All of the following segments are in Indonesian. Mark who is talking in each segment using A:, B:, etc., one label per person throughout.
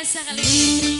A: يا سغلي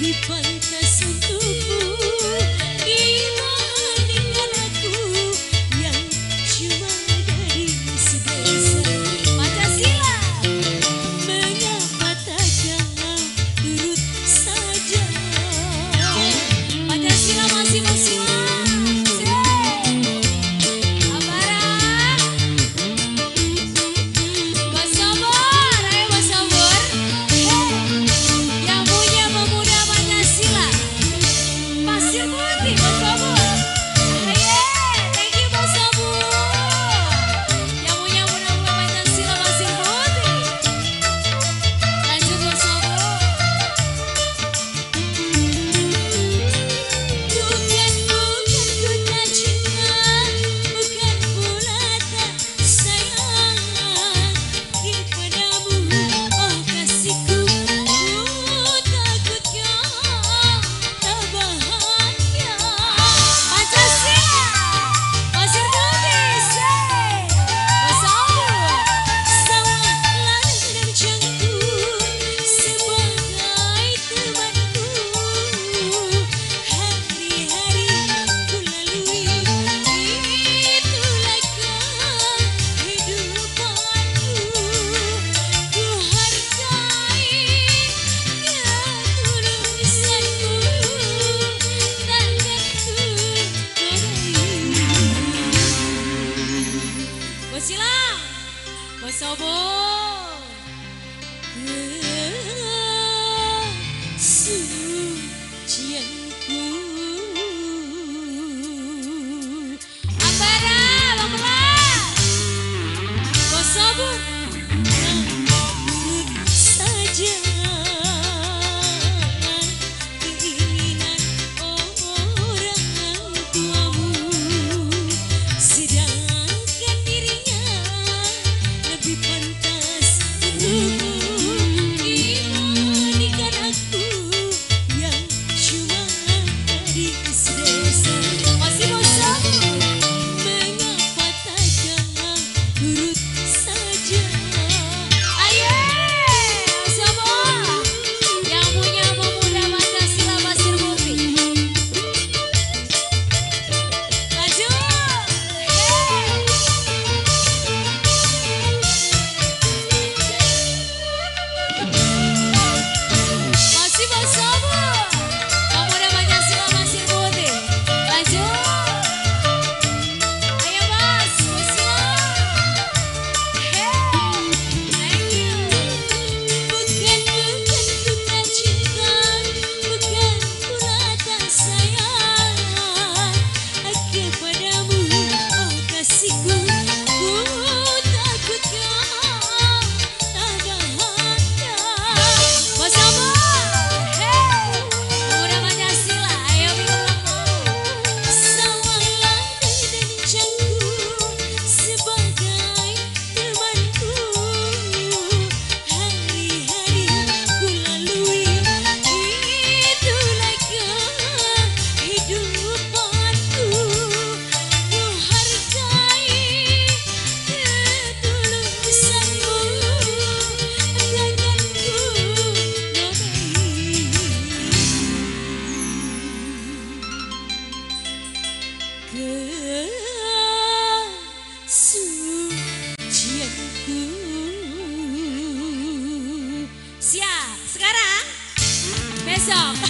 B: mi falta es
A: Bosilang, bosobo. yourself.